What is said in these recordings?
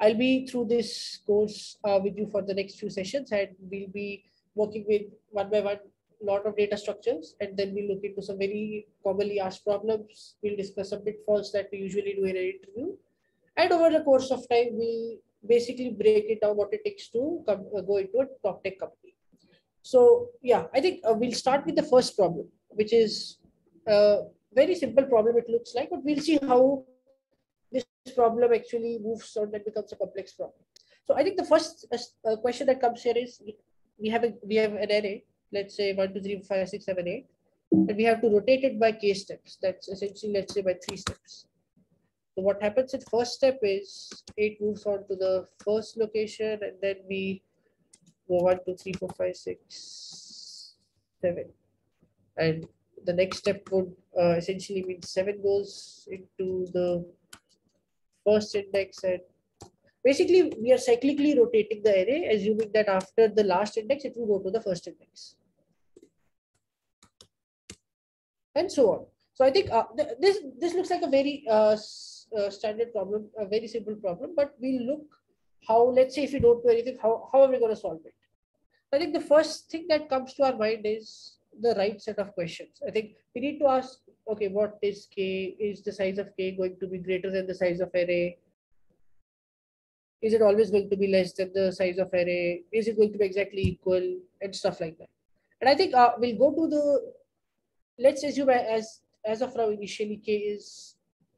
I'll be through this course uh, with you for the next few sessions and we'll be working with one by one lot of data structures and then we'll look into some very commonly asked problems. We'll discuss some pitfalls that we usually do in an interview. And over the course of time, we'll basically break it down what it takes to come, uh, go into a top tech company. So yeah, I think uh, we'll start with the first problem, which is a very simple problem it looks like, but we'll see how problem actually moves on and becomes a complex problem. So I think the first uh, question that comes here is we have a we have an array, let's say one, two, three, five, six, seven, eight, and we have to rotate it by k steps. That's essentially let's say by three steps. So what happens in first step is eight moves on to the first location, and then we go one, two, three, four, five, six, seven, and the next step would uh, essentially mean seven goes into the first index and basically we are cyclically rotating the array assuming that after the last index it will go to the first index. And so on. So i think uh, th this this looks like a very uh, uh, standard problem a very simple problem but we'll look how let's say if we don't do anything how, how are we going to solve it? I think the first thing that comes to our mind is the right set of questions. I think we need to ask okay what is k is the size of k going to be greater than the size of array is it always going to be less than the size of array? Is it going to be exactly equal and stuff like that? And I think uh, we'll go to the, let's assume as, as of now, initially k is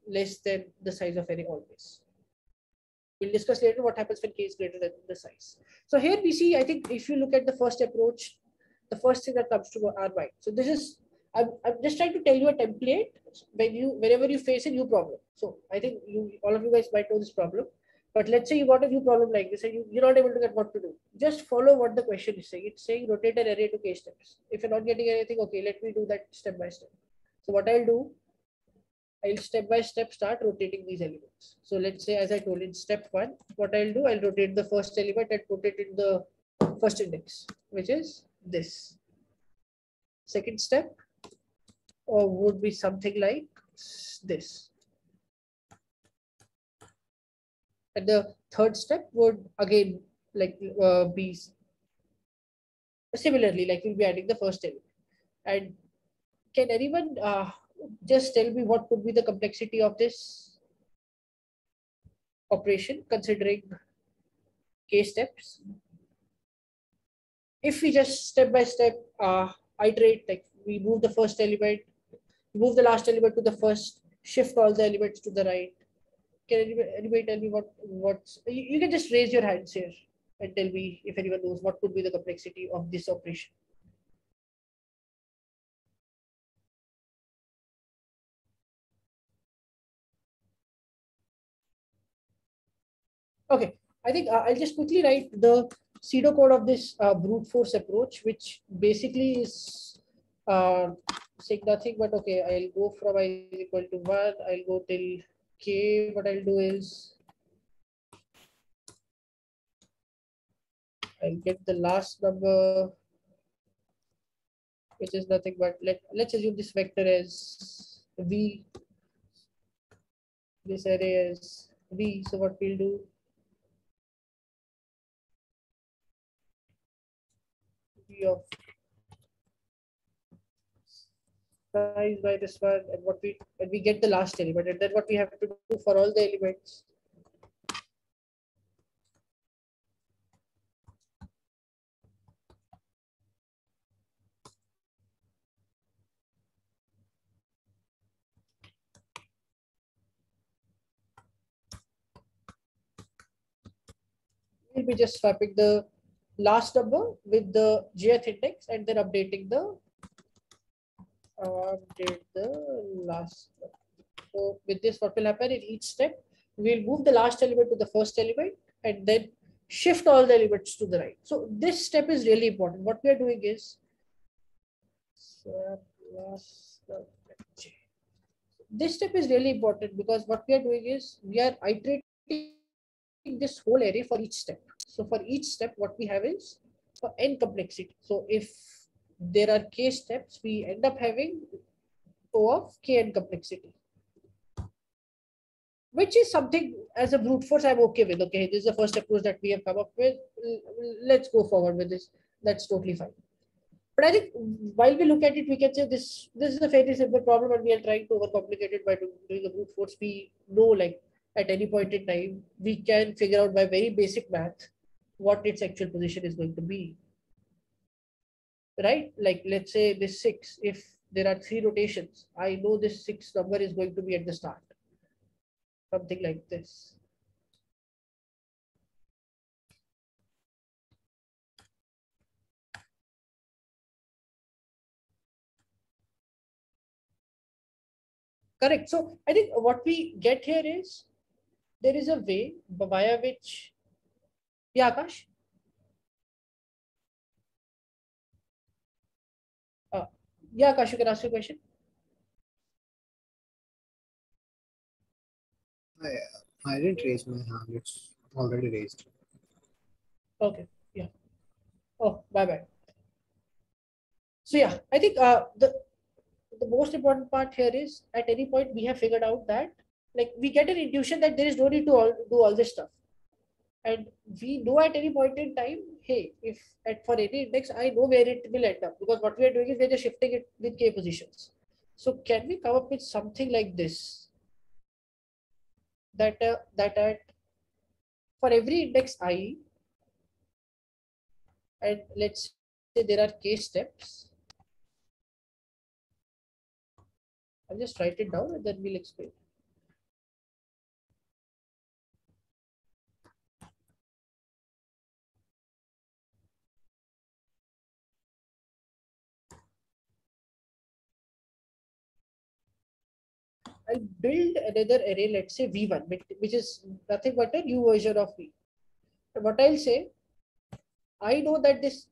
less than the size of array always. We'll discuss later what happens when k is greater than the size. So here we see, I think if you look at the first approach, the first thing that comes to our mind. So this is, I'm, I'm just trying to tell you a template when you, whenever you face a new problem. So I think you, all of you guys might know this problem but let's say you got a new problem like this and you, you're not able to get what to do. Just follow what the question is saying. It's saying rotate an array to k steps. If you're not getting anything, okay, let me do that step by step. So what I'll do, I'll step by step start rotating these elements. So let's say, as I told in step one, what I'll do, I'll rotate the first element and put it in the first index, which is this. Second step or would be something like this. And the third step would again like uh, be similarly like we'll be adding the first element. And can anyone uh, just tell me what could be the complexity of this operation considering k steps? If we just step by step uh, iterate, like we move the first element, move the last element to the first, shift all the elements to the right, can anybody, tell me what what's you, you can just raise your hands here and tell me if anyone knows what could be the complexity of this operation. Okay, I think uh, I'll just quickly write the pseudocode of this uh, brute force approach, which basically is uh, saying nothing but okay, I'll go from i equal to one, I'll go till k what I'll do is I'll get the last number, which is nothing but let let's assume this vector is v. This array is v. So what we'll do v of by this one and what we and we get the last element and then what we have to do for all the elements. We'll be just swapping the last number with the jth index and then updating the update the last. So with this, what will happen in each step? We'll move the last element to the first element and then shift all the elements to the right. So this step is really important. What we are doing is this step is really important because what we are doing is we are iterating this whole array for each step. So for each step, what we have is for n complexity. So if there are k steps, we end up having O of k n complexity. which is something as a brute force I'm okay with. Okay, this is the first approach that we have come up with. Let's go forward with this. That's totally fine. But I think while we look at it, we can say this this is a fairly simple problem, and we are trying to overcomplicate it by doing a brute force. We know like at any point in time, we can figure out by very basic math what its actual position is going to be. Right? Like let's say this six, if there are three rotations, I know this six number is going to be at the start. Something like this. Correct. So I think what we get here is there is a way via which, yeah, Akash? Yeah, Akash, you can ask your question. I, I didn't raise my hand. It's already raised. Okay. Yeah. Oh, bye bye. So yeah, I think uh, the the most important part here is at any point we have figured out that like we get an intuition that there is no need to all, do all this stuff and we know at any point in time hey if at for any index i know where it will end up. Because what we are doing is we're just shifting it with k positions. So can we come up with something like this? That uh, that at for every index i and let's say there are k steps I'll just write it down and then we'll explain. I'll build another array, let's say V1, which is nothing but a new version of V. What I'll say, I know that this,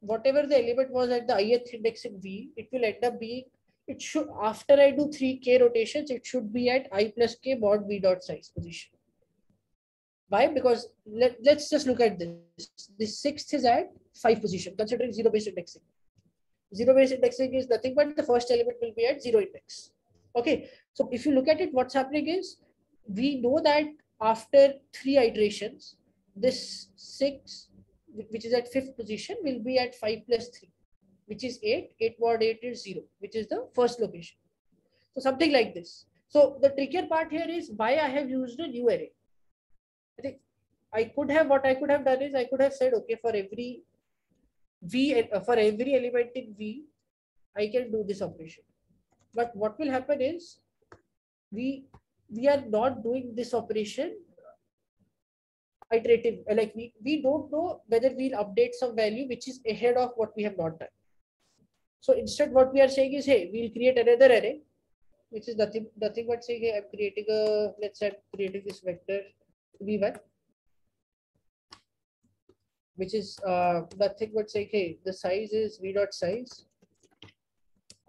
whatever the element was at the ith index in V, it will end up being it should after I do 3k rotations, it should be at i plus k mod v dot size position. Why? Because let, let's just look at this. The sixth is at five position, considering zero based indexing. Zero based indexing is nothing but the first element will be at zero index. Okay, so if you look at it, what's happening is we know that after three iterations, this six, which is at fifth position, will be at five plus three which is 8, 8 mod 8 is 0, which is the first location. So something like this. So the trickier part here is why I have used a new array. I think I could have, what I could have done is I could have said, okay, for every V, uh, for every element in V, I can do this operation. But what will happen is we, we are not doing this operation iterative, like we, we don't know whether we'll update some value which is ahead of what we have not done. So instead, what we are saying is, hey, we'll create another array, which is nothing, nothing but saying, hey, I'm creating a, let's say I'm creating this vector v1, which is uh, nothing but saying, hey, the size is v dot size,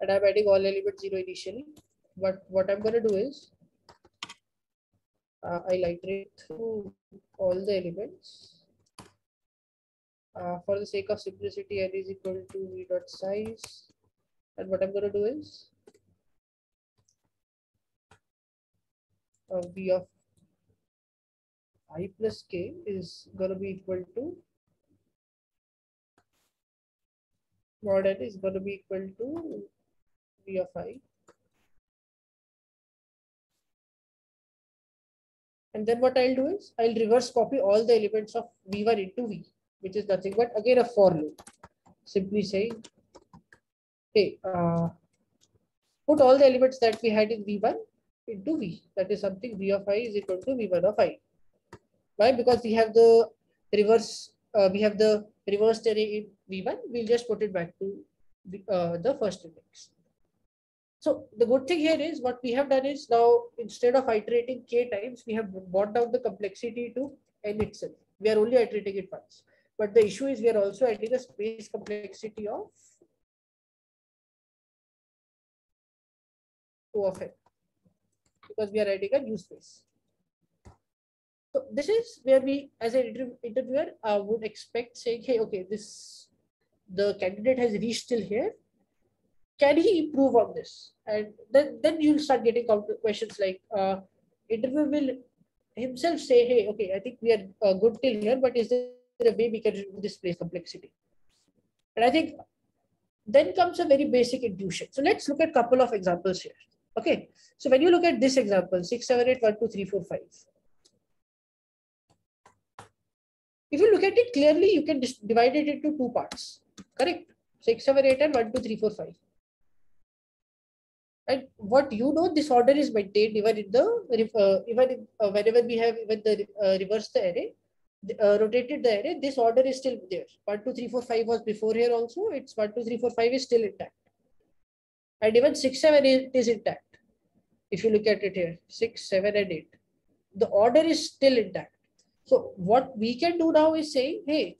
and I'm adding all elements zero initially. But what I'm going to do is, uh, I'll iterate through all the elements uh, for the sake of simplicity, n is equal to v dot size. And what I'm going to do is uh, v of i plus k is going to be equal to mod n is going to be equal to v of i. And then what I'll do is I'll reverse copy all the elements of v1 into v which is nothing but again a for loop. Simply saying, hey, uh, put all the elements that we had in V1 into V. That is something V of i is equal to V1 of i. Why? Because we have the reverse, uh, we have the reverse array in V1. We'll just put it back to the, uh, the first index. So the good thing here is what we have done is now instead of iterating k times, we have brought down the complexity to n itself. We are only iterating it once. But the issue is we are also adding a space complexity of 2 of n because we are adding a new space. So this is where we, as an interviewer, uh, would expect saying, hey, okay, this the candidate has reached till here. Can he improve on this? And then, then you'll start getting questions like, uh, interviewer will himself say, hey, okay, I think we are uh, good till here, but is there a way we can displace complexity? And I think then comes a very basic intuition. So let's look at a couple of examples here. Okay, so when you look at this example, 6, 7, 8, 1, 2, 3, 4, 5. If you look at it clearly, you can divide it into two parts, correct? 6, 7, 8, and 1, 2, 3, 4, 5. And what you know, this order is maintained even in the uh, even in, uh, whenever we have even the uh, reverse the array, uh, rotated the array, this order is still there. 1, 2, 3, 4, 5 was before here also. It's 1, 2, 3, 4, 5 is still intact. And even 6, 7 is, is intact. If you look at it here, 6, 7, and 8. The order is still intact. So what we can do now is saying, hey,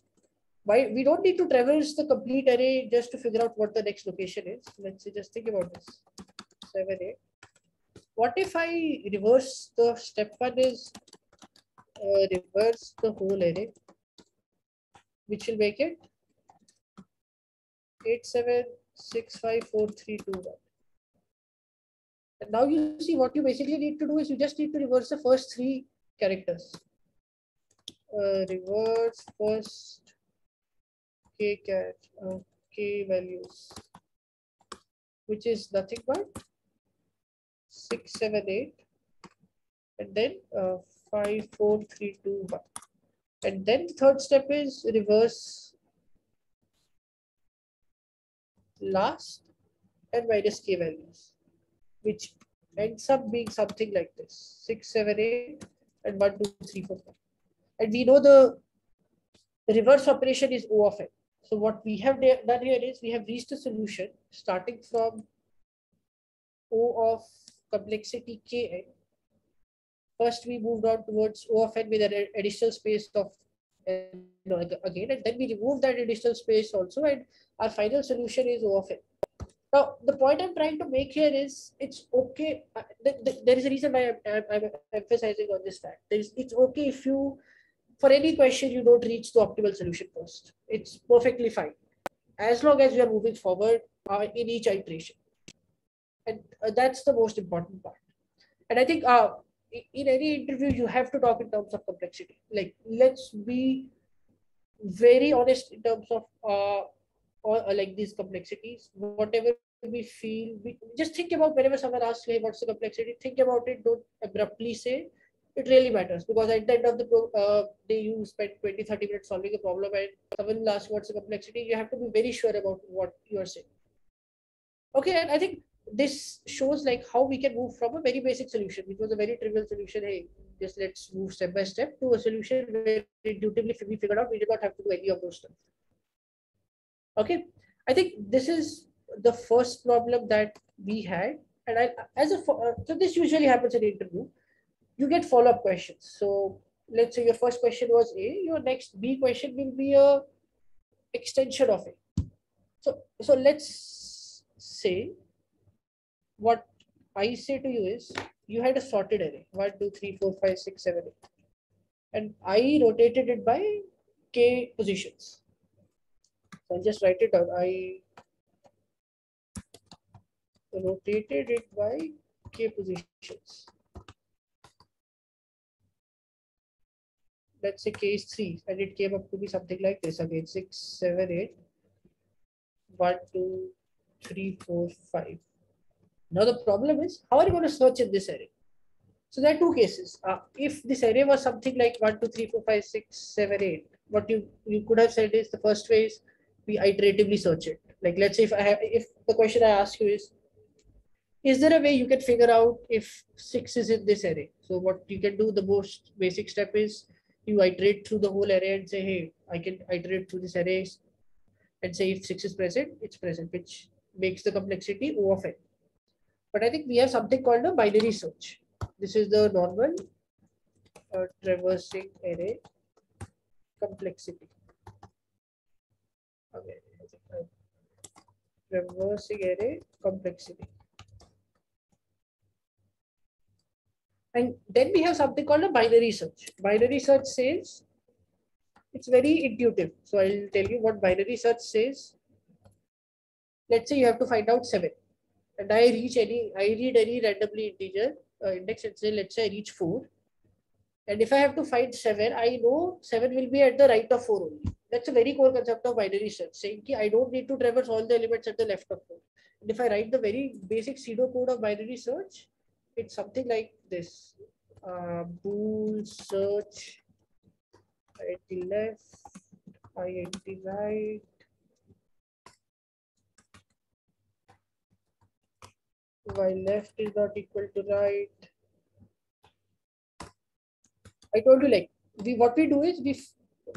why we don't need to traverse the complete array just to figure out what the next location is. Let's see, just think about this. 7, 8. What if I reverse the step one is uh, reverse the whole array, which will make it 8, 7, 6, 5, 4, 3, 2, 1. And now you see what you basically need to do is you just need to reverse the first three characters. Uh, reverse first k cat uh, k values, which is nothing but 6, 7, 8, and then uh, five, four, three, two, one. And then the third step is reverse last and minus k values, which ends up being something like this, six, seven, eight, and one, two, three, four, five. And we know the reverse operation is O of n. So what we have done here is we have reached a solution starting from O of complexity kn First, we moved on towards O of n with an additional space of know, again, and then we remove that additional space also, and our final solution is O of n. Now, the point I'm trying to make here is it's okay. Uh, th th there is a reason why I'm, I'm, I'm, emphasizing on this fact. There is, it's okay if you, for any question, you don't reach the optimal solution first. It's perfectly fine. As long as you are moving forward uh, in each iteration. And uh, that's the most important part. And I think uh, in any interview you have to talk in terms of complexity. Like let's be very honest in terms of uh or, uh, like these complexities. Whatever we feel we just think about whenever someone asks hey what's the complexity? Think about it. Don't abruptly say it really matters. Because at the end of the uh, day you spend 20 30 minutes solving a problem and someone will ask what's the complexity? You have to be very sure about what you're saying. Okay and i think this shows like how we can move from a very basic solution, which was a very trivial solution. Hey, just let's move step by step to a solution where intuitively we figured out we did not have to do any of those stuff. Okay, I think this is the first problem that we had. And I, as a, uh, so this usually happens in interview. You get follow-up questions. So let's say your first question was A, your next B question will be a extension of it. So, so let's say what I say to you is you had a sorted array 1, 2, 3, 4, 5, 6, 7, 8. And I rotated it by k positions. So I'll just write it down. I rotated it by k positions. Let's say k is 3 and it came up to be something like this again 6, 7, 8, 1, 2, 3, 4, 5. Now the problem is, how are you going to search in this array? So there are two cases. Uh, if this array was something like 1, 2, 3, 4, 5, 6, 7, 8, what you, you could have said is the first way is we iteratively search it. Like let's say if I have, if the question I ask you is, is there a way you can figure out if 6 is in this array? So what you can do, the most basic step is you iterate through the whole array and say, hey, I can iterate through this array and say if 6 is present, it's present, which makes the complexity O of n. But I think we have something called a binary search. This is the normal uh, traversing array complexity. Okay. Traversing array complexity. And then we have something called a binary search. Binary search says it's very intuitive. So I'll tell you what binary search says. Let's say you have to find out seven and I reach any, I read any randomly integer uh, index and say, let's say I reach 4. And if I have to find 7, I know 7 will be at the right of 4 only. That's a very core concept of binary search, saying ki I don't need to traverse all the elements at the left of 4. And if I write the very basic pseudo code of binary search, it's something like this. Uh, bool search at left, int right, while left is not equal to right. I told you like we what we do is we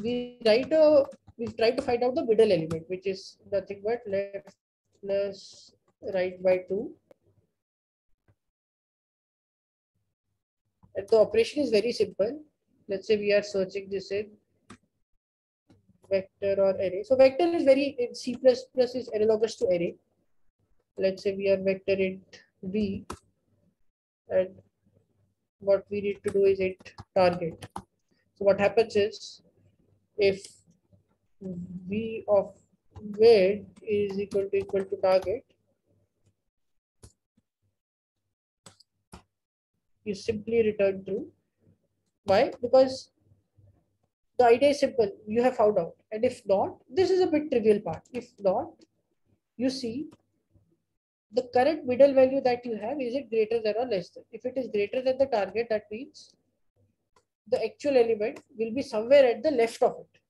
we write a we try to find out the middle element which is nothing but left plus right by two. And the operation is very simple. Let's say we are searching this in vector or array. So vector is very in C++ is analogous to array let's say we are vector int v and what we need to do is it target. So what happens is if v of mid is equal to equal to target, you simply return true. Why? Because the idea is simple. You have found out. And if not, this is a bit trivial part. If not, you see the current middle value that you have, is it greater than or less than? If it is greater than the target, that means the actual element will be somewhere at the left of it.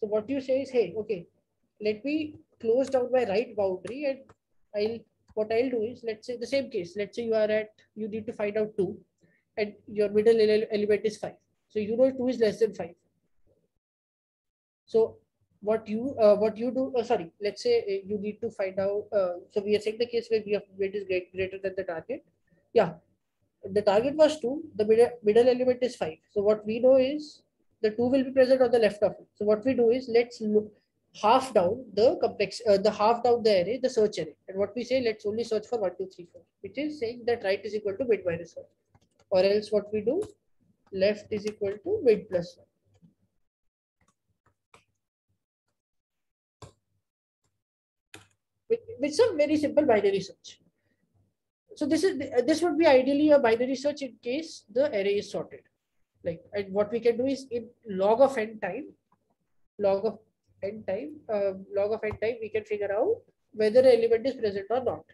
So what you say is, hey, okay, let me close down my right boundary and I'll, what I'll do is, let's say the same case, let's say you are at, you need to find out two and your middle element is five. So you know two is less than five. So what you uh, what you do uh, sorry let's say uh, you need to find out uh, so we are saying the case where we have weight is great, greater than the target. Yeah. The target was 2 the middle, middle element is 5 so what we know is the 2 will be present on the left of it. So what we do is let's look half down the complex uh, the half down the array the search array. And what we say let's only search for 1 2 3 4 which is saying that right is equal to mid minus 1 or else what we do left is equal to mid plus 1 with, with some very simple binary search. So this is this would be ideally a binary search in case the array is sorted. Like and what we can do is in log of n time, log of n time, uh, log of n time, we can figure out whether an element is present or not.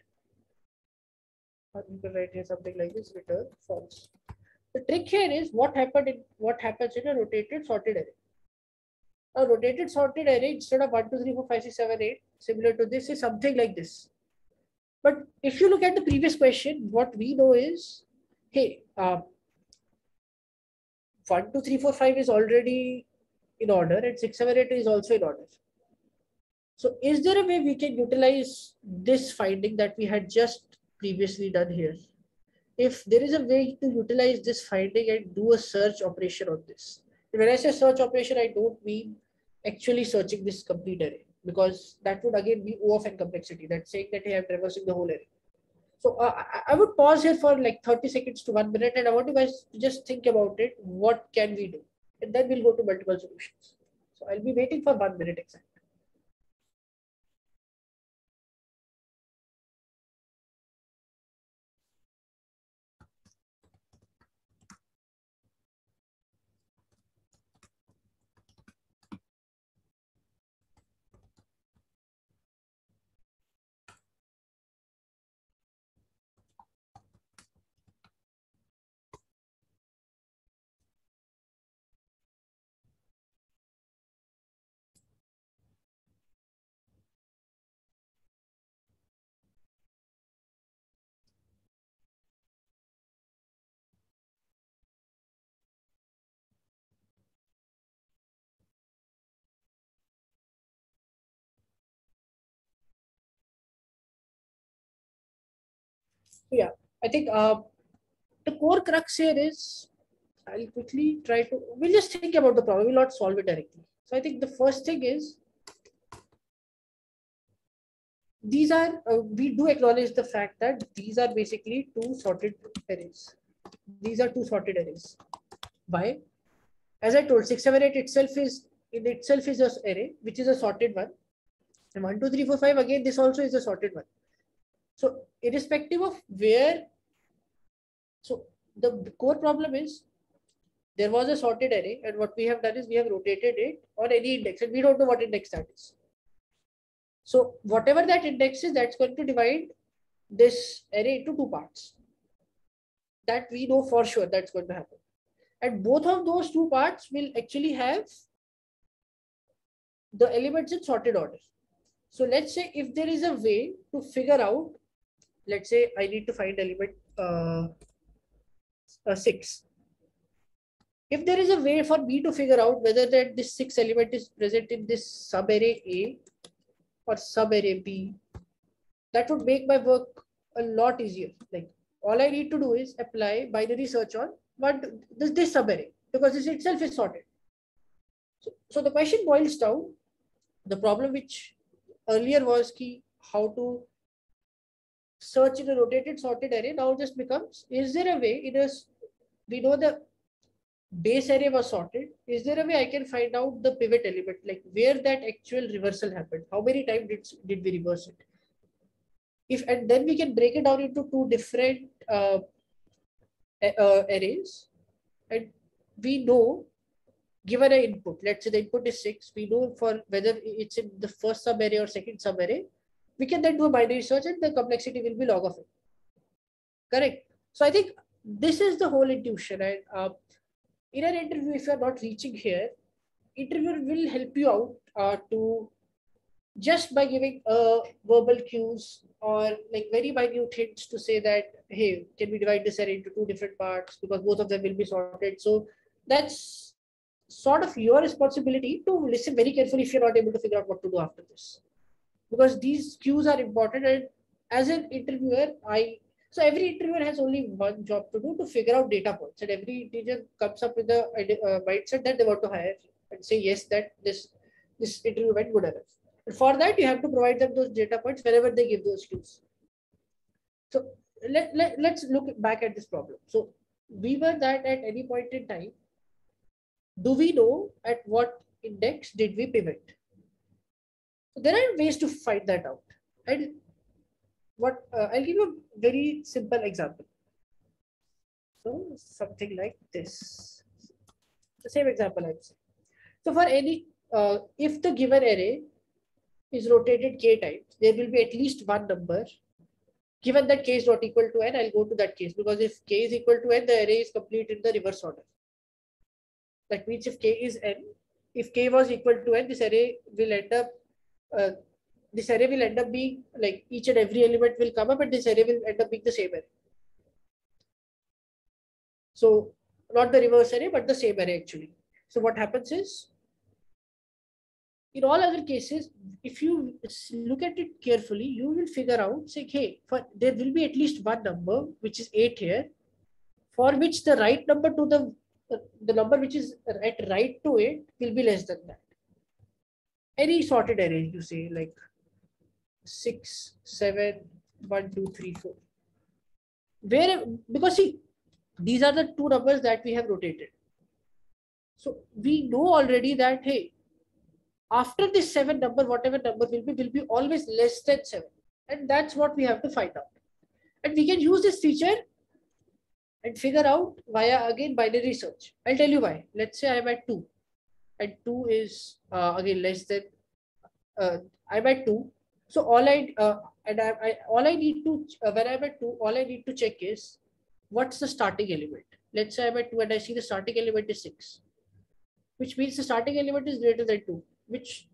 Or you can write here something like this: return false. The trick here is what happened in what happens in a rotated sorted array a rotated sorted array instead of 1, 2, 3, 4, 5, 6, 7, 8, similar to this is something like this. But if you look at the previous question, what we know is, hey, uh, 1, 2, 3, 4, 5 is already in order and 6, 7, 8 is also in order. So is there a way we can utilize this finding that we had just previously done here? If there is a way to utilize this finding and do a search operation on this. When I say search operation, I don't mean actually searching this complete array because that would again be O of n complexity. That's saying that hey, I'm traversing the whole array. So uh, I, would pause here for like 30 seconds to one minute and I want you guys to just think about it. What can we do? And then we'll go to multiple solutions. So I'll be waiting for one minute exactly. Yeah, I think uh, the core crux here is I'll quickly try to, we'll just think about the problem, we'll not solve it directly. So I think the first thing is, these are, uh, we do acknowledge the fact that these are basically two sorted arrays. These are two sorted arrays. Why? As I told, 678 itself is, in itself is a array, which is a sorted one. And 1, 2, 3, 4, 5, again, this also is a sorted one. So irrespective of where So the core problem is there was a sorted array and what we have done is we have rotated it on any index and we don't know what index that is. So whatever that index is, that's going to divide this array into two parts. That we know for sure that's going to happen. And both of those two parts will actually have the elements in sorted order. So let's say if there is a way to figure out, let's say I need to find element uh, uh, 6 if there is a way for me to figure out whether that this six element is present in this subarray A or subarray B, that would make my work a lot easier. Like all I need to do is apply binary search on what this, this subarray because this itself is sorted. So, so the question boils down, the problem which earlier was key, how to search in a rotated sorted array now just becomes, is there a way in a, we know the base array was sorted, is there a way I can find out the pivot element, like where that actual reversal happened? How many times did, did we reverse it? If and then we can break it down into two different uh, uh, arrays, and we know given an input, let's say the input is six, we know for whether it's in the first sub array or second sub array, we can then do a binary search and the complexity will be log of it. Correct. So I think this is the whole intuition. And uh, in an interview, if you're not reaching here, interviewer will help you out uh, to just by giving uh, verbal cues or like very minute hints to say that, hey, can we divide this array into two different parts because both of them will be sorted. So that's sort of your responsibility to listen very carefully if you're not able to figure out what to do after this. Because these cues are important and as an interviewer, I so every interviewer has only one job to do to figure out data points, and every interviewer comes up with the uh, mindset that they want to hire and say yes that this this interview went good enough. And for that, you have to provide them those data points whenever they give those cues. So let, let, let's look back at this problem. So we were that at any point in time, do we know at what index did we pivot? So there are ways to fight that out. And what uh, I'll give you a very simple example. So something like this. The same example I'd say. So for any, uh, if the given array is rotated k times, there will be at least one number. Given that k is not equal to n, I'll go to that case because if k is equal to n, the array is complete in the reverse order. That means if k is n, if k was equal to n, this array will end up uh, this array will end up being like each and every element will come up and this array will end up being the same array. So not the reverse array, but the same array actually. So what happens is, in all other cases, if you look at it carefully, you will figure out, say, hey, for, there will be at least one number, which is 8 here, for which the right number to the, uh, the number which is at right to it will be less than that any sorted array you say like 6 7 1 2 3 4 where because see these are the two numbers that we have rotated. So we know already that hey after this 7 number whatever number will be will be always less than 7 and that's what we have to find out. And we can use this feature and figure out via again binary search. I'll tell you why. Let's say i'm at 2 at 2 is uh, again less than uh, I'm at 2. So all I uh, and I, I, all I need to uh, when I'm at 2, all I need to check is what's the starting element. Let's say I'm at 2 and I see the starting element is 6, which means the starting element is greater than 2, which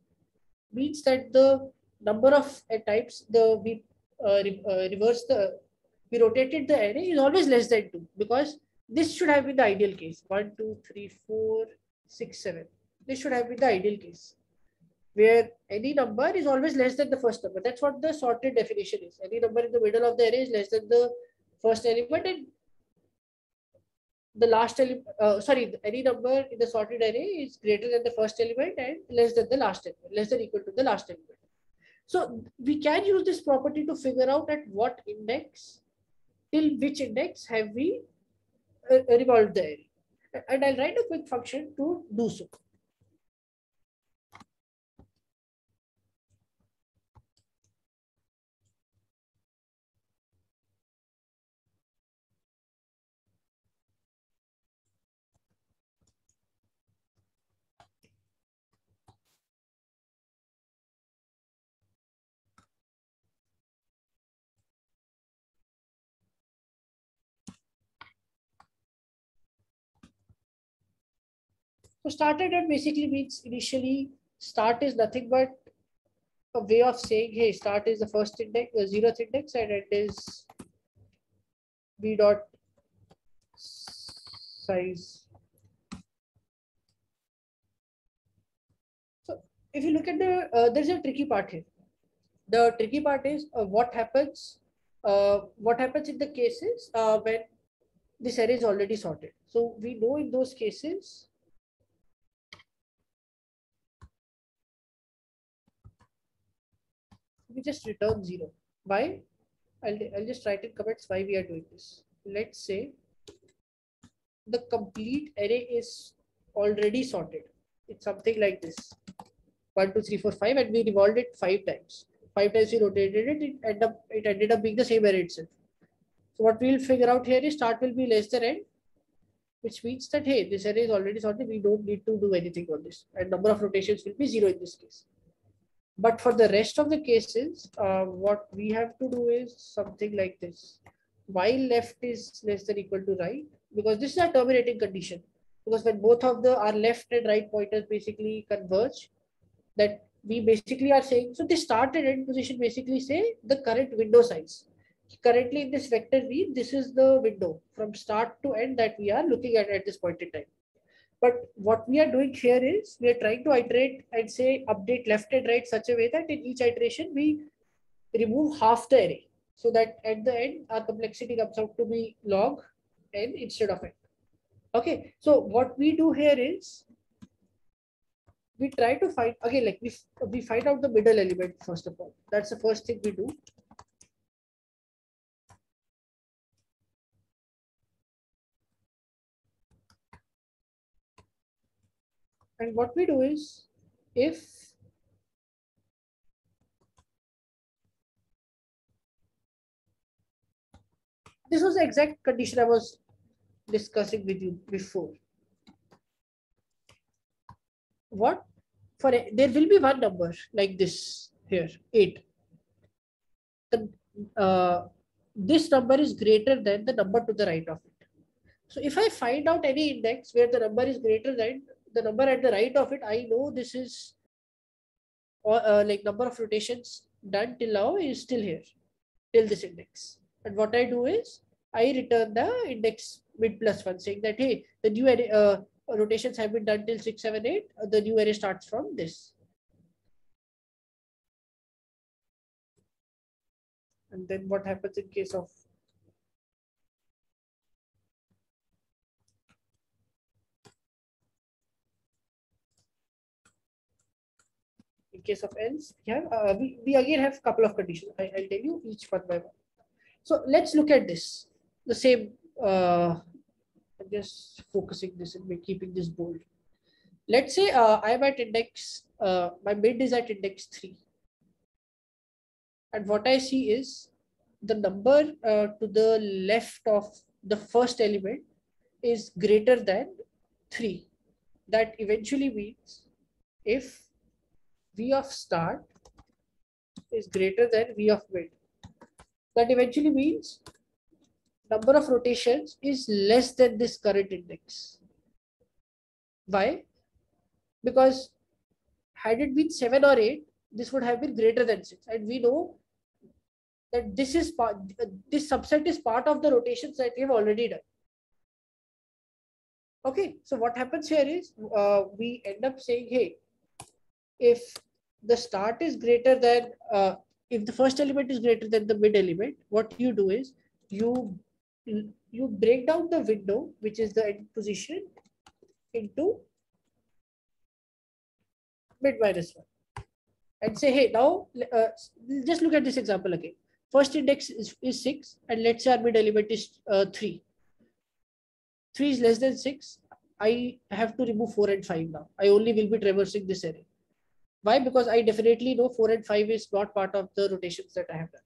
means that the number of uh, types the we uh, re, reverse the we rotated the array is always less than 2 because this should have been the ideal case One, two, three, four, six, seven. This should have been the ideal case where any number is always less than the first number. That's what the sorted definition is. Any number in the middle of the array is less than the first element and the last element, uh, sorry, any number in the sorted array is greater than the first element and less than the last element, less than equal to the last element. So we can use this property to figure out at what index, till which index have we uh, revolved the array. And I'll write a quick function to do so. So started at basically means initially start is nothing but a way of saying, hey, start is the first index, the zeroth index, and end is v dot size. So if you look at the, uh, there's a tricky part here. The tricky part is uh, what happens, uh, what happens in the cases uh, when this array is already sorted. So we know in those cases, just return zero. Why? I'll, I'll just write in comments why we are doing this. Let's say the complete array is already sorted. It's something like this. One, two, three, four, five, and we revolved it five times. Five times we rotated it, it ended up it ended up being the same array itself. So what we'll figure out here is start will be less than end, which means that hey, this array is already sorted. We don't need to do anything on this, and number of rotations will be zero in this case. But for the rest of the cases, uh, what we have to do is something like this. While left is less than equal to right, because this is a terminating condition. Because when both of the our left and right pointers basically converge, that we basically are saying, so this start and end position basically say the current window size. Currently in this vector V, this is the window from start to end that we are looking at at this point in time. But what we are doing here is we are trying to iterate and say update left and right such a way that in each iteration we remove half the array so that at the end our complexity comes out to be log n instead of n. Okay, so what we do here is we try to find again like we, we find out the middle element first of all. That's the first thing we do. And what we do is if this was the exact condition I was discussing with you before. What for a, there will be one number like this here, eight. The, uh, this number is greater than the number to the right of it. So if I find out any index where the number is greater than the number at the right of it, I know this is or uh, like number of rotations done till now is still here, till this index. And what I do is I return the index mid plus one saying that, hey, the new array, uh, rotations have been done till six, seven, eight. Uh, the new array starts from this. And then what happens in case of in case of else, we have uh, we, we again have a couple of conditions. I, will tell you each one by one. So let's look at this. The same. Uh, I'm just focusing this and keeping this bold. Let's say uh, I'm at index. Uh, my mid is at index three, and what I see is the number uh, to the left of the first element is greater than three. That eventually means if V of start is greater than V of mid. That eventually means number of rotations is less than this current index. Why? Because had it been seven or eight, this would have been greater than six. And we know that this is part, this subset is part of the rotations that we have already done. Okay, so what happens here is uh, we end up saying, hey, if the start is greater than, uh, if the first element is greater than the mid element, what you do is you you break down the window, which is the end position, into mid minus one. And say, hey, now uh, just look at this example again. First index is, is six, and let's say our mid element is uh, three. Three is less than six. I have to remove four and five now. I only will be traversing this array. Why? Because I definitely know 4 and 5 is not part of the rotations that I have done.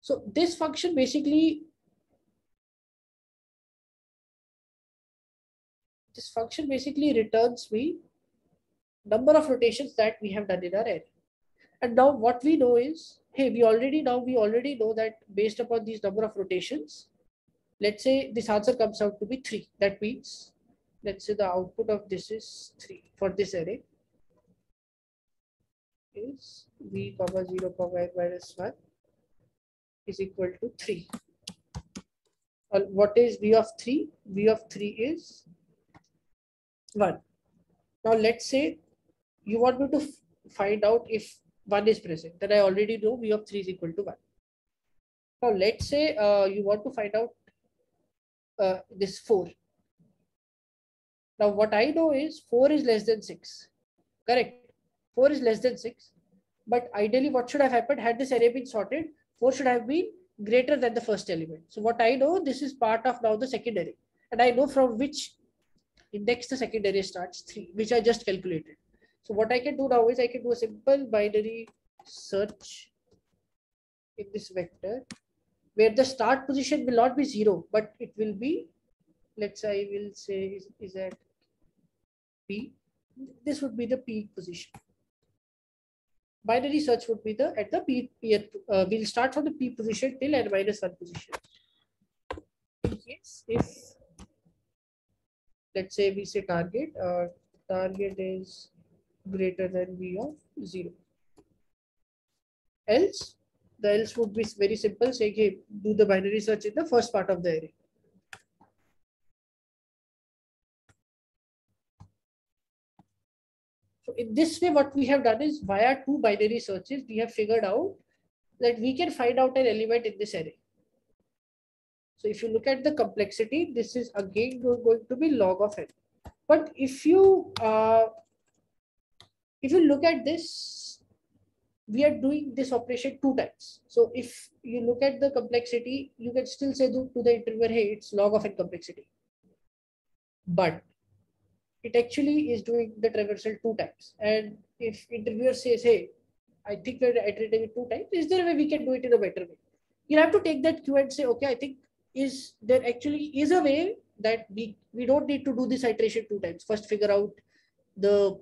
So this function basically, this function basically returns me number of rotations that we have done in our array. And now what we know is, hey, we already now we already know that based upon these number of rotations, let's say this answer comes out to be 3. That means, let's say the output of this is 3 for this array is v comma 0 comma minus 1 is equal to 3. And what is v of 3? v of 3 is 1. Now let's say you want me to find out if 1 is present. Then I already know v of 3 is equal to 1. Now let's say uh, you want to find out uh, this 4. Now what I know is 4 is less than 6. Correct. 4 is less than 6. But ideally what should have happened had this array been sorted, 4 should have been greater than the first element. So what I know, this is part of now the second array. And I know from which index the second array starts, 3, which I just calculated. So what I can do now is I can do a simple binary search in this vector where the start position will not be zero, but it will be, let's say I will say is, is at P. This would be the peak position. Binary search would be the at the P, P uh, we'll start from the P position till n minus one position. In case if let's say we say target, uh, target is greater than v of 0. Else, the else would be very simple, say, okay, do the binary search in the first part of the array. So in this way, what we have done is via two binary searches, we have figured out that we can find out an element in this array. So if you look at the complexity, this is again going to be log of n. But if you uh, if you look at this, we are doing this operation two times. So if you look at the complexity, you can still say to, the interviewer, hey, it's log of n complexity. But it actually is doing the traversal two times. And if interviewer says, hey, I think we're iterating it two times, is there a way we can do it in a better way? You have to take that cue and say, okay, I think is there actually is a way that we, we don't need to do this iteration two times. First figure out the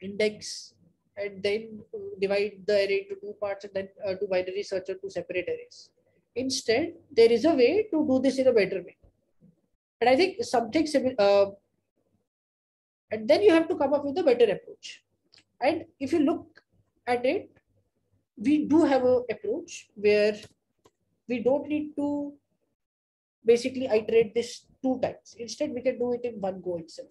index and then divide the array into two parts and then uh, do binary search on two separate arrays. Instead, there is a way to do this in a better way. And I think something similar, uh, and then you have to come up with a better approach. And if you look at it, we do have an approach where we don't need to basically iterate this two times. Instead, we can do it in one go itself.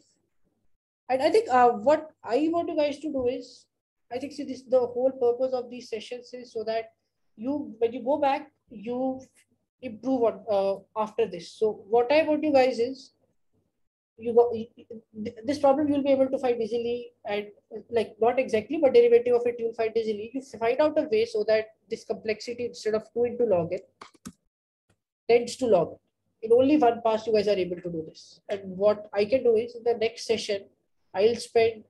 And I think uh, what I want you guys to do is, I think see this the whole purpose of these sessions is so that you when you go back, you improve on uh, after this. So what I want you guys is you go this problem you'll be able to find easily and like not exactly but derivative of it you'll find easily you find out a way so that this complexity instead of 2 into log n tends to log n only one pass you guys are able to do this and what i can do is in the next session I'll spend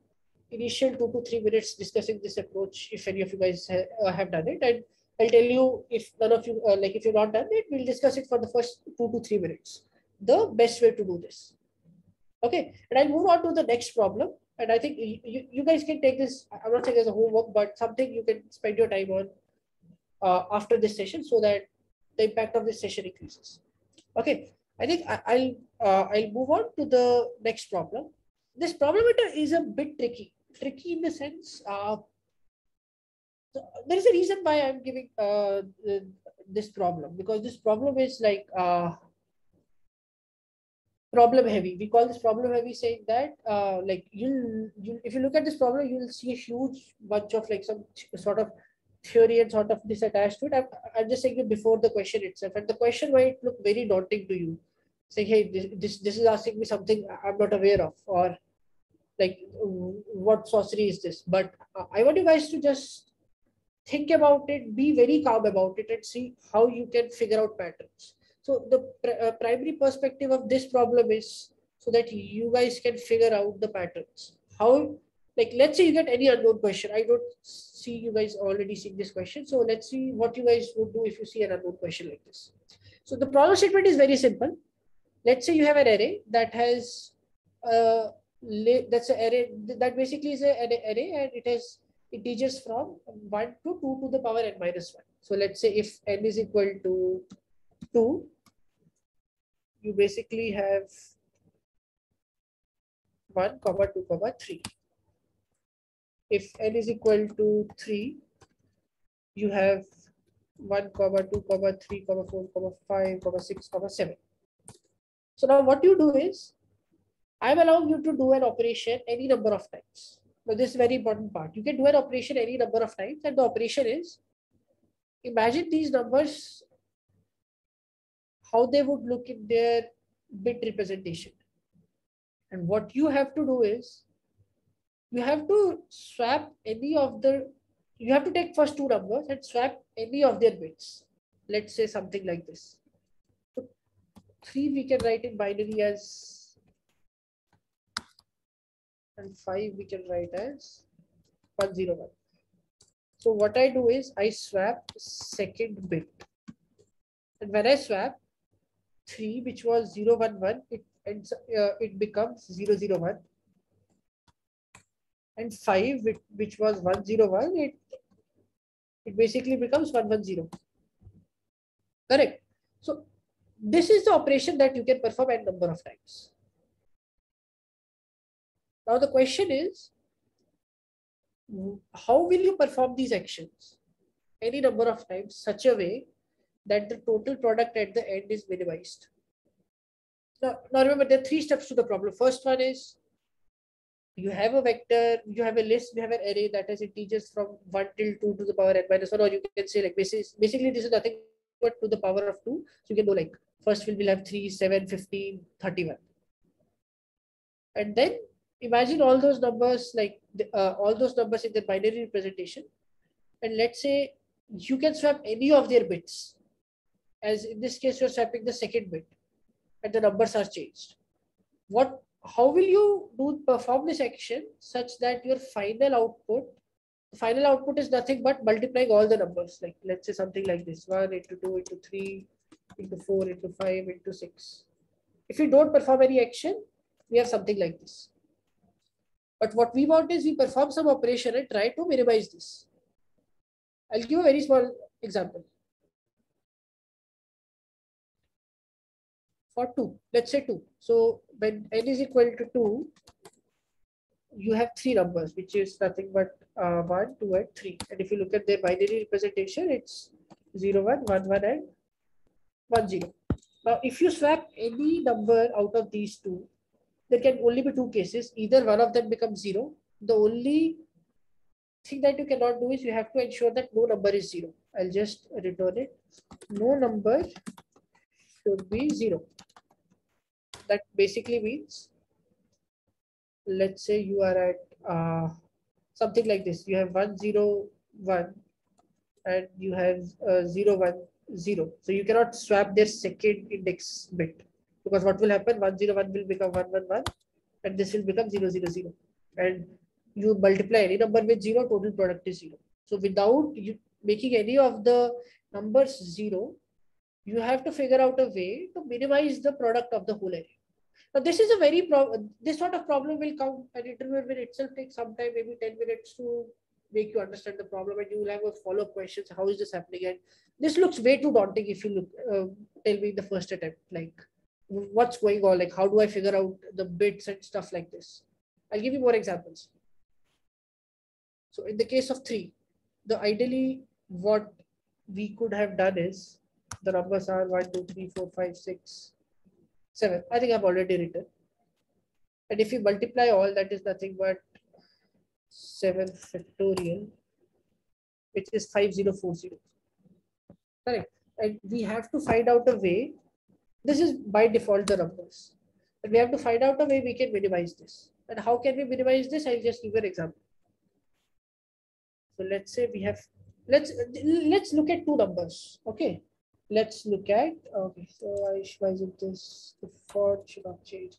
initial two to three minutes discussing this approach if any of you guys ha uh, have done it. And I'll tell you if none of you, uh, like if you're not done it, we'll discuss it for the first two to three minutes. The best way to do this. Okay, and I'll move on to the next problem. And I think you, you guys can take this, I'm not saying as a homework, but something you can spend your time on uh, after this session so that the impact of this session increases. Okay, I think I, will uh, I'll move on to the next problem this problem is a bit tricky. Tricky in the sense, uh, there is a reason why I'm giving uh, this problem because this problem is like uh, problem heavy. We call this problem heavy, saying that uh, like you'll, you if you look at this problem, you'll see a huge bunch of like some sort of theory and sort of this attached to it. I'm, I'm just saying before the question itself, and the question might look very daunting to you saying, hey, this, this, this is asking me something I'm not aware of, or like, what sorcery is this? But uh, I want you guys to just think about it, be very calm about it, and see how you can figure out patterns. So the pr uh, primary perspective of this problem is so that you guys can figure out the patterns. How, like, let's say you get any unknown question. I don't see you guys already seeing this question. So let's see what you guys would do if you see an unknown question like this. So the problem statement is very simple let's say you have an array that has uh, that's an array that basically is an array and it has integers from 1 to 2 to the power n minus 1. So let's say if n is equal to 2, you basically have 1 comma 2 comma 3 if n is equal to 3 you have 1 comma 2 comma 3 comma 4 comma 5 comma 6 comma 7 so now what you do is i'm allowing you to do an operation any number of times. Now this is very important part. You can do an operation any number of times and the operation is imagine these numbers how they would look in their bit representation and what you have to do is you have to swap any of the, you have to take first two numbers and swap any of their bits. Let's say something like this. So three we can write in binary as, and five we can write as 101. So what I do is I swap second bit. And when I swap, 3 which was 011 it ends uh, it becomes 001 and 5 which, which was 101 it it basically becomes 110 correct? So this is the operation that you can perform a number of times. Now the question is how will you perform these actions? Any number of times such a way that the total product at the end is minimized. Now, now remember, there are three steps to the problem. First one is you have a vector, you have a list, you have an array that has integers from 1 till 2 to the power n minus 1, or you can say like basis, basically this is nothing but to the power of 2. So you can do like first we'll have 3, 7, 15, 31. And then imagine all those numbers like uh, all those numbers in the binary representation. And let's say you can swap any of their bits as in this case, you're swapping the second bit and the numbers are changed. What, how will you do perform this action such that your final output, final output is nothing but multiplying all the numbers. Like let's say something like this, one into two, into three, into four, into five, into six. If you don't perform any action, we have something like this. But what we want is we perform some operation and try to minimize this. I'll give a very small example. For 2. Let's say 2. So when n is equal to 2, you have three numbers, which is nothing but uh, 1, 2, and 3. And if you look at their binary representation, it's 0, 1, 1, 1, and 1, 0. Now, if you swap any number out of these two, there can only be two cases. Either one of them becomes 0. The only thing that you cannot do is you have to ensure that no number is 0. I'll just return it. No number should be 0 that basically means let's say you are at uh, something like this. You have 101 and you have uh, 010 so you cannot swap their second index bit because what will happen? 101 will become 111 and this will become 000 and you multiply any number with 0 total product is 0 so without you making any of the numbers 0 you have to figure out a way to minimize the product of the whole array. Now, this is a very. This sort of problem will come. An interview will itself take some time, maybe 10 minutes to make you understand the problem, and you will have a follow-up questions. How is this happening? And this looks way too daunting if you look uh, tell me the first attempt, like what's going on, like how do I figure out the bits and stuff like this. I'll give you more examples. So in the case of three, the ideally what we could have done is the numbers are 1, 2, 3, 4, 5, 6, 7. I think I've already written. And if you multiply all, that is nothing but 7 factorial, which is 5040. Correct. And we have to find out a way. This is by default the numbers. And we have to find out a way we can minimize this. And how can we minimize this? I'll just give an example. So let's say we have, let's let's look at two numbers. Okay let's look at okay so i is it this the font should not change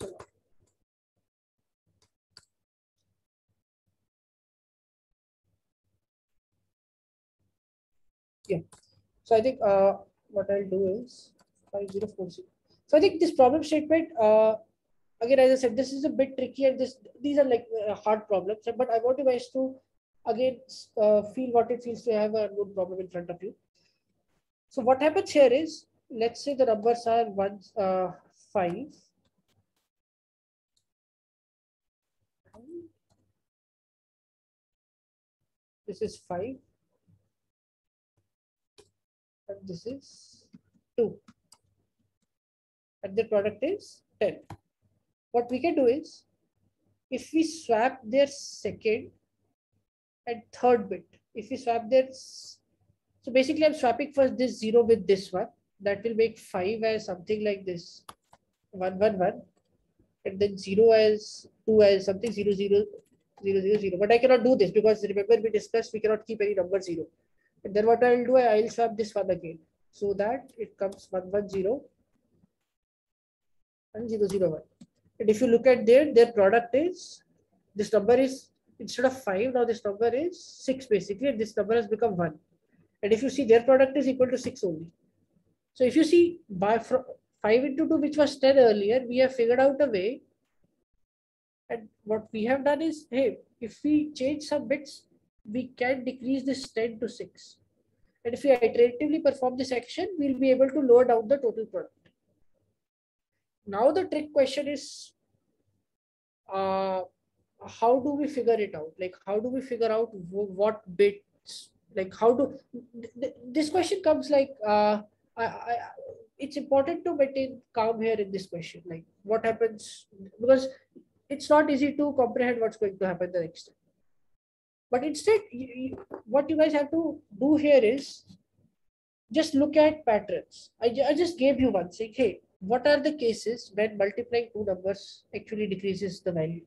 yeah. So i think uh what i'll do is 5040 so i think this problem statement uh again as i said this is a bit tricky and this these are like uh, hard problems but i want you guys to again uh, feel what it feels to have a good problem in front of you so what happens here is, let's say the numbers are one, uh, 5. This is 5. And this is 2. And the product is 10. What we can do is, if we swap their second and third bit, if we swap their, so basically I'm swapping first this 0 with this one, that will make 5 as something like this, 1, 1, 1, and then 0 as 2 as something 0, 0, 0, 0, 0. But I cannot do this because remember we discussed we cannot keep any number 0. And then what I'll do, I'll swap this one again so that it comes 1, 1, 0 and 0, 0, 1. And if you look at there, their product is, this number is, instead of 5, now this number is 6 basically, and this number has become 1. And if you see their product is equal to 6 only. So if you see by 5 into 2, which was 10 earlier, we have figured out a way. And what we have done is, hey, if we change some bits, we can decrease this 10 to 6. And if we iteratively perform this action, we'll be able to lower down the total product. Now the trick question is, uh, how do we figure it out? Like, how do we figure out what bits, like how do, th this question comes like, uh, I, I, it's important to maintain calm here in this question. Like what happens, because it's not easy to comprehend what's going to happen the next time. But instead, you, you, what you guys have to do here is just look at patterns. I, I just gave you one saying, hey, what are the cases when multiplying two numbers actually decreases the value?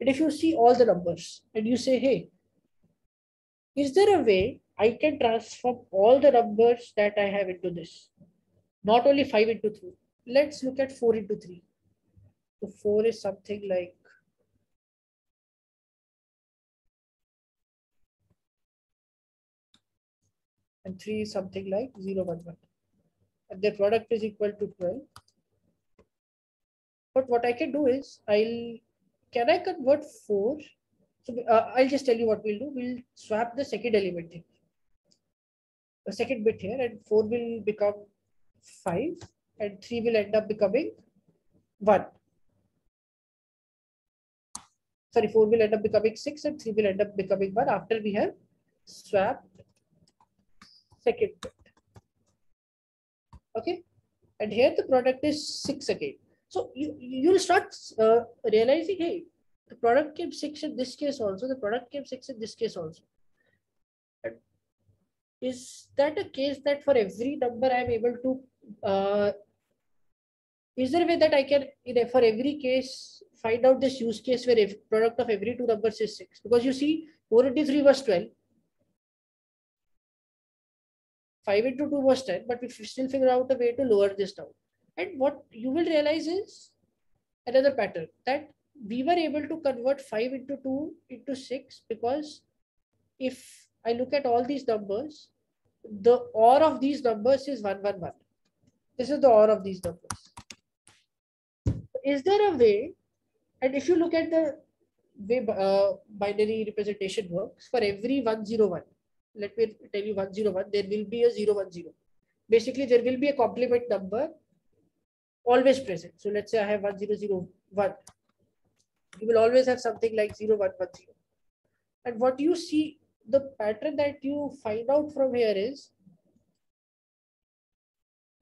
And if you see all the numbers and you say, hey, is there a way I can transform all the numbers that I have into this? Not only 5 into 3. Let's look at 4 into 3. So 4 is something like and 3 is something like 0, 1, 1 and their product is equal to 12. But what I can do is I'll, can I convert 4? So uh, I'll just tell you what we'll do. We'll swap the second element here. The second bit here and 4 will become 5 and 3 will end up becoming 1. Sorry, 4 will end up becoming 6 and 3 will end up becoming 1 after we have swapped second bit. Okay. And here the product is 6 again. So you, you'll start uh, realizing, hey, the product came 6 in this case also, the product came 6 in this case also. Is that a case that for every number I'm able to, uh, is there a way that I can, for every case, find out this use case where if product of every two numbers is 6? Because you see, 4 into 3 was 12. 5 into 2 was 10, but we still figure out a way to lower this down. And what you will realize is another pattern that we were able to convert 5 into 2 into 6 because if I look at all these numbers, the OR of these numbers is 111. This is the OR of these numbers. Is there a way, and if you look at the way uh, binary representation works, for every 101, let me tell you 101, there will be a 010. Basically, there will be a complement number always present. So let's say I have 1001. You will always have something like 0110. And what you see, the pattern that you find out from here is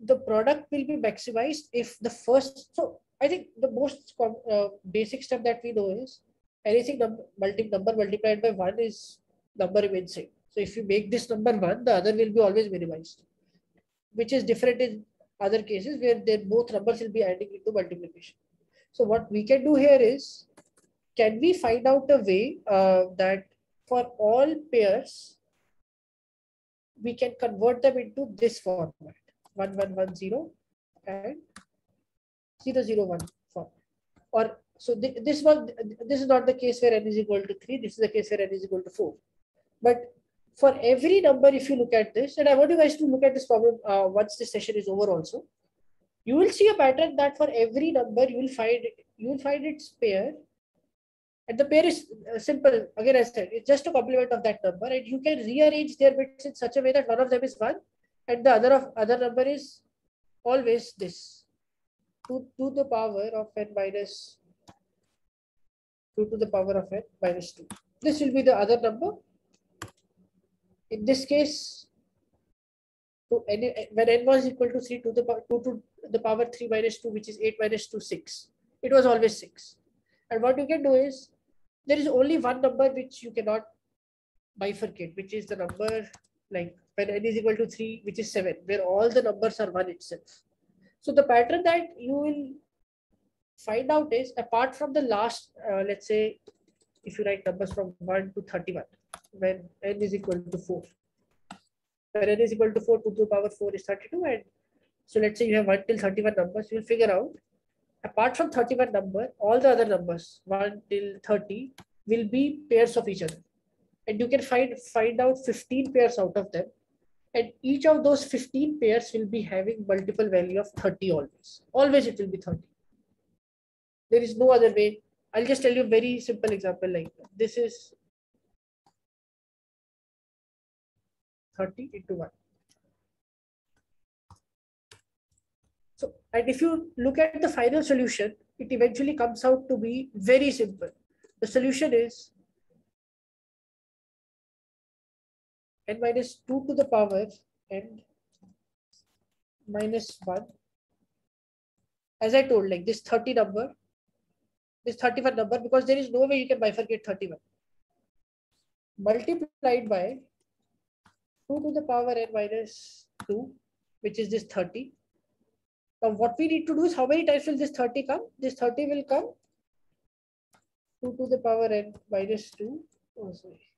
the product will be maximized if the first. So I think the most uh, basic step that we know is anything number, multi, number multiplied by 1 is number remains same. So if you make this number 1, the other will be always minimized, which is different in other cases where then both numbers will be adding into multiplication. So what we can do here is, can we find out a way uh, that for all pairs, we can convert them into this format, 1110 and 001 format. Or so th this was this is not the case where n is equal to 3, this is the case where n is equal to 4. But for every number, if you look at this, and I want you guys to look at this problem uh, once this session is over also, you will see a pattern that for every number, you will find you will find its pair. And the pair is uh, simple. Again, I said, it's just a complement of that number. And you can rearrange their bits in such a way that one of them is one and the other of other number is always this. 2 to the power of n minus 2 to the power of n minus 2. This will be the other number. In this case, to n, when n was equal to 3 to the power 2 to the power 3 minus 2, which is 8 minus 2, 6. It was always 6. And what you can do is, there is only one number which you cannot bifurcate, which is the number like when n is equal to 3, which is 7, where all the numbers are 1 itself. So the pattern that you will find out is apart from the last, uh, let's say, if you write numbers from 1 to 31, when n is equal to 4. When n is equal to 4, 2 to the power 4 is 32. And so let's say you have 1 till 31 numbers, you'll figure out apart from 31 number, all the other numbers, 1 till 30, will be pairs of each other. And you can find, find out 15 pairs out of them and each of those 15 pairs will be having multiple value of 30 always. Always it will be 30. There is no other way. I'll just tell you a very simple example like this is 30 into 1. So, and if you look at the final solution, it eventually comes out to be very simple. The solution is n minus 2 to the power n minus 1. As I told, like this 30 number, this 31 number, because there is no way you can bifurcate 31. Multiplied by 2 to the power n minus 2, which is this 30. Now what we need to do is how many times will this 30 come? This 30 will come 2 to the power n minus 2. Oh, sorry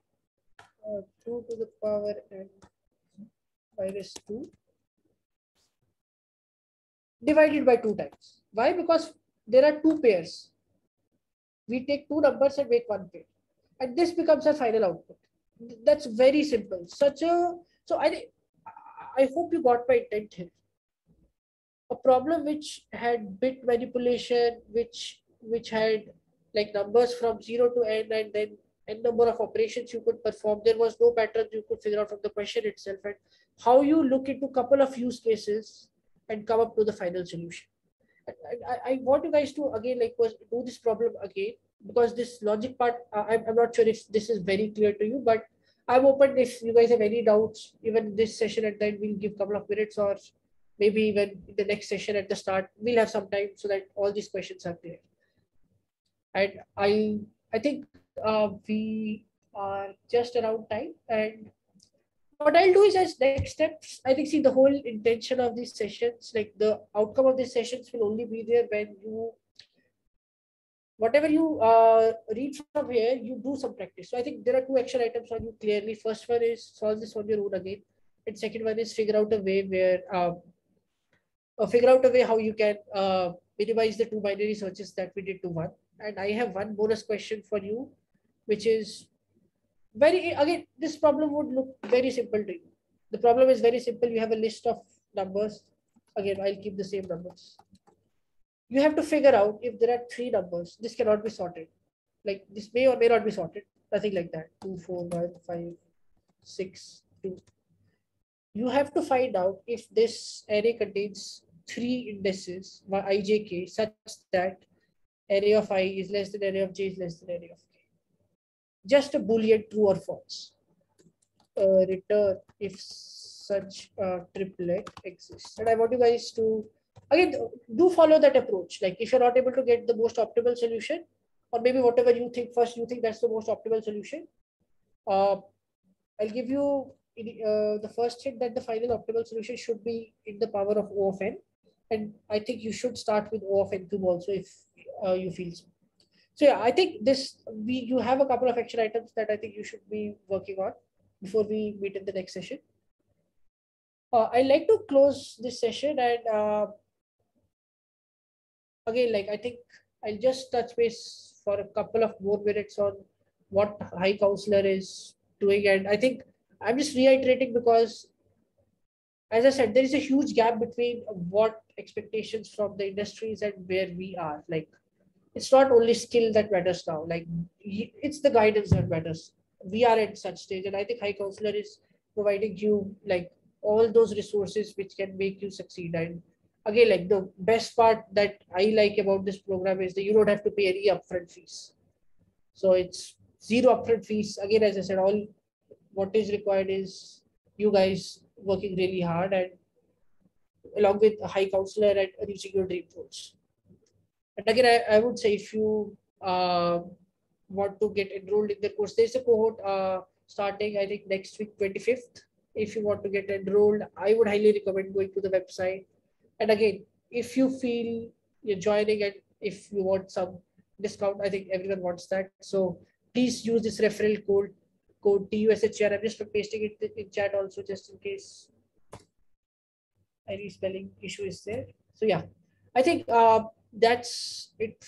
uh, 2 to the power n minus 2 divided by 2 times. Why? Because there are two pairs. We take two numbers and make one pair. And this becomes our final output. That's very simple. Such a so I I hope you got my intent here. A problem which had bit manipulation, which which had like numbers from zero to n and then n number of operations you could perform. There was no pattern you could figure out from the question itself and how you look into a couple of use cases and come up to the final solution. I, I, want you guys to again like do this problem again because this logic part uh, I'm, I'm not sure if this is very clear to you but I'm open if you guys have any doubts even this session and then we'll give couple of minutes or maybe even the next session at the start we'll have some time so that all these questions are clear and I I think uh, we are just around time. And what I'll do is as next steps, I think, see the whole intention of these sessions, like the outcome of these sessions will only be there when you, whatever you uh, read from here, you do some practice. So I think there are two action items on you clearly. First one is solve this on your own again. And second one is figure out a way where, um, uh, figure out a way how you can uh, minimize the two binary searches that we did to one. And I have one bonus question for you which is very, again, this problem would look very simple to you. The problem is very simple. You have a list of numbers. Again, I'll keep the same numbers. You have to figure out if there are three numbers. This cannot be sorted. Like this may or may not be sorted. Nothing like that. Two, four, one, five, six, two. You have to find out if this array contains three indices, ijk, such that array of i is less than array of j is less than array of k. just a boolean true or false. Uh, return if such a triplet exists. And I want you guys to, again, do follow that approach. Like if you're not able to get the most optimal solution, or maybe whatever you think first, you think that's the most optimal solution. Uh, I'll give you uh, the first hint that the final optimal solution should be in the power of O of n. And I think you should start with O of n cube also if uh, you feel so. So yeah, I think this we you have a couple of action items that I think you should be working on before we meet in the next session. Uh, I like to close this session and uh, again, like I think I'll just touch base for a couple of more minutes on what HiCounselor is doing, and I think I'm just reiterating because, as I said, there is a huge gap between what expectations from the industries and where we are. Like it's not only skill that matters now like it's the guidance that matters we are at such stage and i think HiCounselor is providing you like all those resources which can make you succeed and again, like the best part that I like about this program is that you don't have to pay any upfront fees. So it's zero upfront fees. Again, as I said, all what is required is you guys working really hard and along with a HiCounselor and reaching your dream goals. And again, I, I would say if you uh, want to get enrolled in the course, there's a cohort uh, starting, I think, next week, 25th. If you want to get enrolled, I would highly recommend going to the website. And again, if you feel you're joining and if you want some discount, I think everyone wants that. So please use this referral code, code TUSHR. I'm just pasting it in chat also, just in case any spelling issue is there. So yeah, I think uh, that's it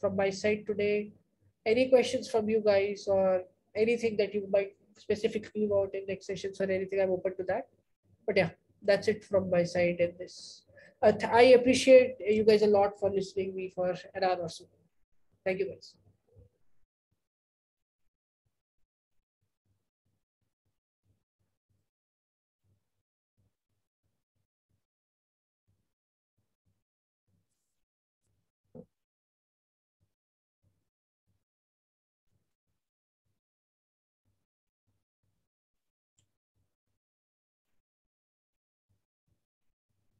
from my side today. Any questions from you guys or anything that you might specifically about in next sessions or anything, I'm open to that. But yeah, that's it from my side in this. Uh, I appreciate you guys a lot for listening me for an hour or so. Thank you guys.